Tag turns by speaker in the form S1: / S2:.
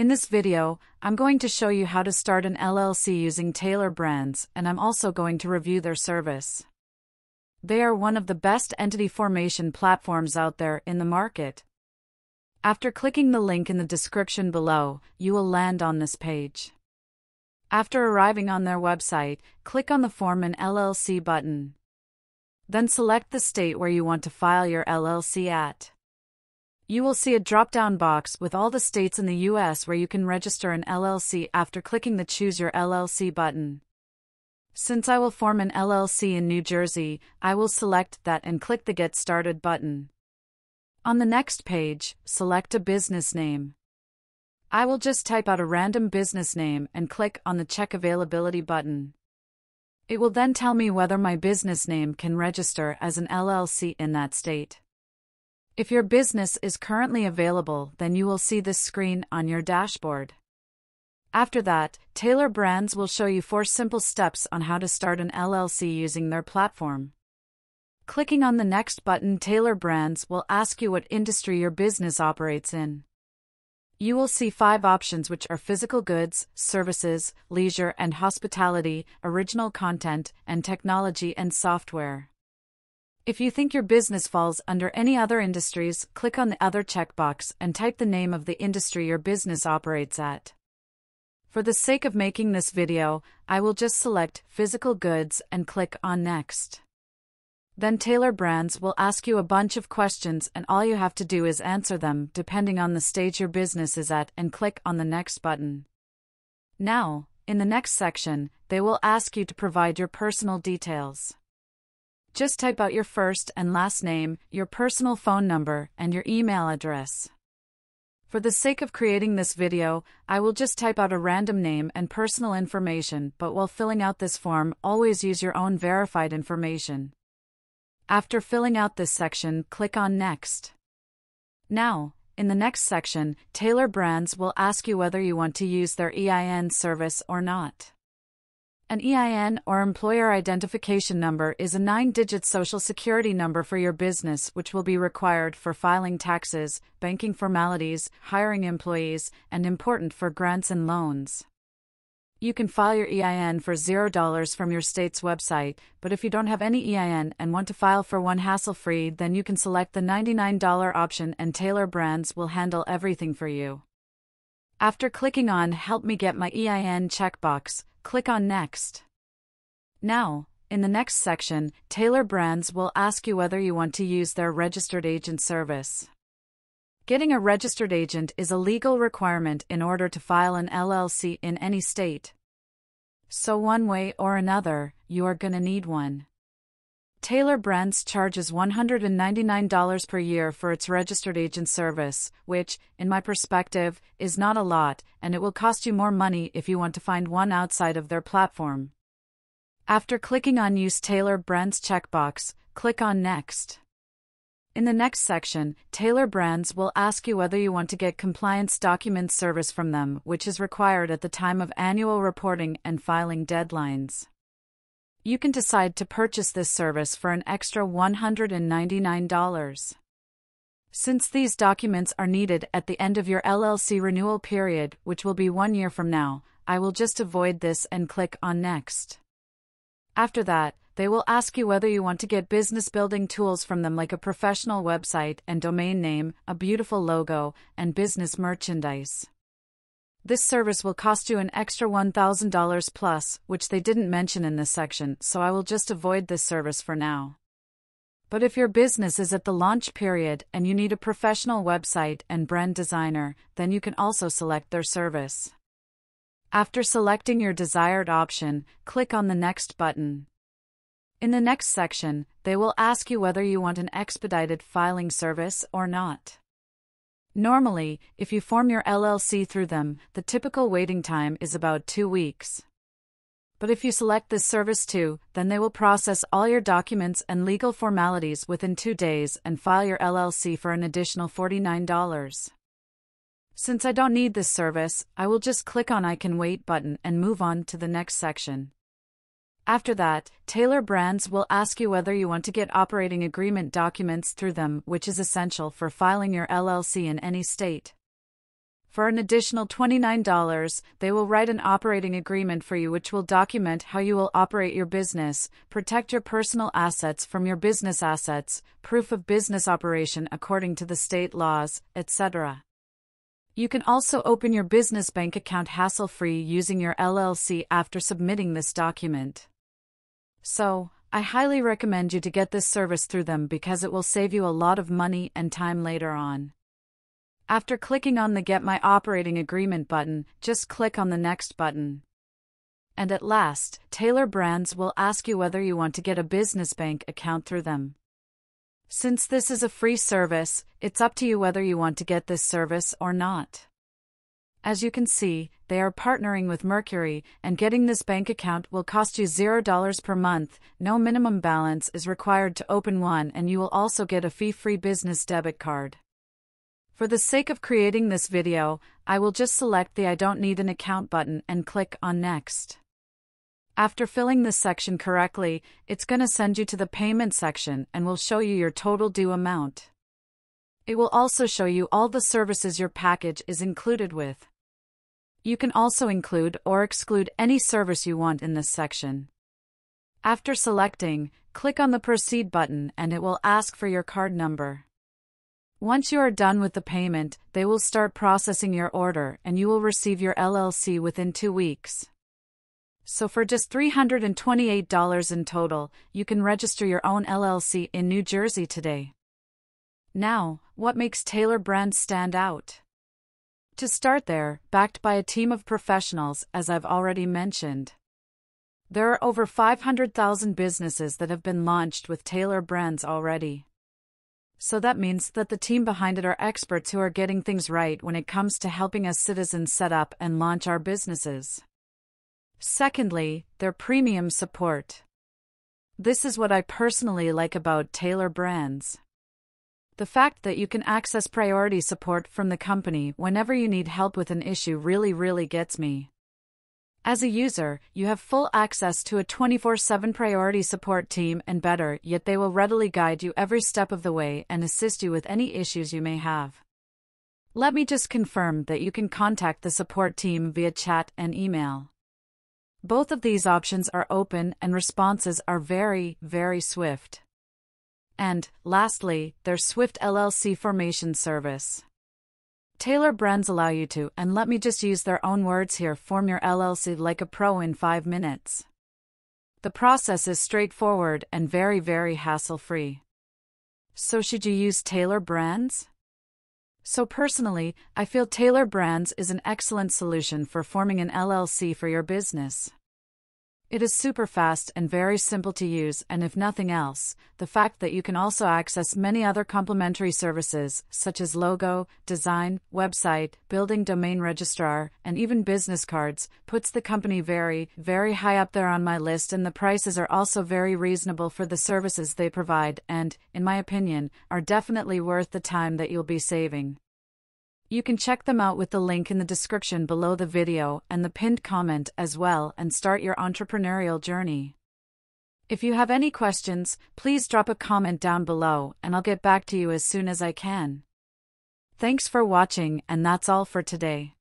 S1: In this video, I'm going to show you how to start an LLC using Tailor Brands, and I'm also going to review their service. They are one of the best entity formation platforms out there in the market. After clicking the link in the description below, you will land on this page. After arriving on their website, click on the Form an LLC button. Then select the state where you want to file your LLC at. You will see a drop down box with all the states in the US where you can register an LLC after clicking the Choose Your LLC button. Since I will form an LLC in New Jersey, I will select that and click the Get Started button. On the next page, select a business name. I will just type out a random business name and click on the Check Availability button. It will then tell me whether my business name can register as an LLC in that state. If your business is currently available, then you will see this screen on your dashboard. After that, Tailor Brands will show you four simple steps on how to start an LLC using their platform. Clicking on the next button, Tailor Brands will ask you what industry your business operates in. You will see five options, which are physical goods, services, leisure and hospitality, original content, and technology and software. If you think your business falls under any other industries, click on the Other checkbox and type the name of the industry your business operates at. For the sake of making this video, I will just select Physical Goods and click on Next. Then Tailor Brands will ask you a bunch of questions and all you have to do is answer them depending on the stage your business is at and click on the Next button. Now, in the next section, they will ask you to provide your personal details. Just type out your first and last name, your personal phone number, and your email address. For the sake of creating this video, I will just type out a random name and personal information, but while filling out this form, always use your own verified information. After filling out this section, click on Next. Now, in the next section, Tailor Brands will ask you whether you want to use their EIN service or not. An EIN or Employer Identification Number is a nine digit social security number for your business, which will be required for filing taxes, banking formalities, hiring employees, and important for grants and loans. You can file your EIN for $0 from your state's website, but if you don't have any EIN and want to file for one hassle free, then you can select the $99 option and Tailor Brands will handle everything for you. After clicking on Help Me Get My EIN checkbox, click on Next. Now, in the next section, Tailor Brands will ask you whether you want to use their registered agent service. Getting a registered agent is a legal requirement in order to file an LLC in any state. So, one way or another, you are gonna need one. Tailor Brands charges $199 per year for its registered agent service, which, in my perspective, is not a lot, and it will cost you more money if you want to find one outside of their platform. After clicking on Use Tailor Brands checkbox, click on Next. In the next section, Tailor Brands will ask you whether you want to get compliance documents service from them, which is required at the time of annual reporting and filing deadlines. You can decide to purchase this service for an extra $199. Since these documents are needed at the end of your LLC renewal period, which will be one year from now, I will just avoid this and click on Next. After that, they will ask you whether you want to get business building tools from them like a professional website and domain name, a beautiful logo, and business merchandise. This service will cost you an extra $1,000 plus, which they didn't mention in this section, so I will just avoid this service for now. But if your business is at the launch period and you need a professional website and brand designer, then you can also select their service. After selecting your desired option, click on the Next button. In the next section, they will ask you whether you want an expedited filing service or not. Normally, if you form your LLC through them, the typical waiting time is about two weeks. But if you select this service too, then they will process all your documents and legal formalities within two days and file your LLC for an additional $49. Since I don't need this service, I will just click on I can wait button and move on to the next section. After that, Tailor Brands will ask you whether you want to get operating agreement documents through them, which is essential for filing your LLC in any state. For an additional $29, they will write an operating agreement for you which will document how you will operate your business, protect your personal assets from your business assets, proof of business operation according to the state laws, etc. You can also open your business bank account hassle free using your LLC after submitting this document. So, I highly recommend you to get this service through them because it will save you a lot of money and time later on. After clicking on the Get My Operating Agreement button, just click on the Next button. And at last, Tailor Brands will ask you whether you want to get a business bank account through them. Since this is a free service, it's up to you whether you want to get this service or not. As you can see, they are partnering with Mercury, and getting this bank account will cost you $0 per month. No minimum balance is required to open one, and you will also get a fee free business debit card. For the sake of creating this video, I will just select the I don't need an account button and click on Next. After filling this section correctly, it's going to send you to the payment section and will show you your total due amount. It will also show you all the services your package is included with. You can also include or exclude any service you want in this section. After selecting, click on the Proceed button and it will ask for your card number. Once you are done with the payment, they will start processing your order and you will receive your LLC within two weeks. So, for just $328 in total, you can register your own LLC in New Jersey today. Now, what makes Tailor Brands stand out? To start there, backed by a team of professionals, as I've already mentioned. There are over 500,000 businesses that have been launched with Tailor Brands already so that means that the team behind it are experts who are getting things right when it comes to helping us citizens set up and launch our businesses. Secondly, their premium support. This is what I personally like about Tailor Brands. The fact that you can access priority support from the company whenever you need help with an issue really, really gets me. As a user, you have full access to a 24 7 priority support team, and better yet, they will readily guide you every step of the way and assist you with any issues you may have. Let me just confirm that you can contact the support team via chat and email. Both of these options are open and responses are very, very swift. And, lastly, their Swift LLC formation service. Tailor brands allow you to, and let me just use their own words here, form your LLC like a pro in five minutes. The process is straightforward and very, very hassle free. So, should you use Tailor Brands? So, personally, I feel Tailor Brands is an excellent solution for forming an LLC for your business. It is super fast and very simple to use, and if nothing else, the fact that you can also access many other complementary services, such as logo, design, website, building domain registrar, and even business cards, puts the company very, very high up there on my list, and the prices are also very reasonable for the services they provide, and, in my opinion, are definitely worth the time that you'll be saving. You can check them out with the link in the description below the video and the pinned comment as well and start your entrepreneurial journey. If you have any questions, please drop a comment down below and I'll get back to you as soon as I can. Thanks for watching and that's all for today.